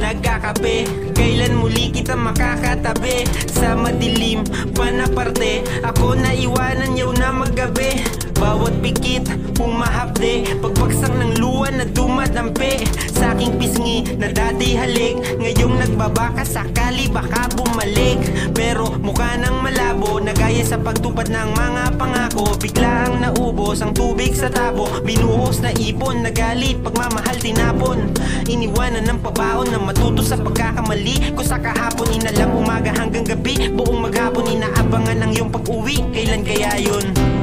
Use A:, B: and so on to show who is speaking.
A: nagkakape. Kailan muli kita makakatabi? Sa madilim, panaparte Ako na iwanan yaw na maggabi Bawat pikit, pumahapde Pagbagsak ng luwa na dumadampi. Sa aking pisngi na dati halik. Ngayong nagbabaka sakali baka bumalik. Pero mukha nang malabo Nagaya sa pagtupad ng mga pangako. Biglaang naubos ang tubig sa tabo. Binuhos na ipon, nagalit Pagmamahal tinapon. Iniwanan ng pabaon na matuto sa pagkakamali. Ko sa kahapon inalam umaga hanggang gabi. Buong maghapon inaabangan ang iyong pag-uwi. Kailan kaya yun?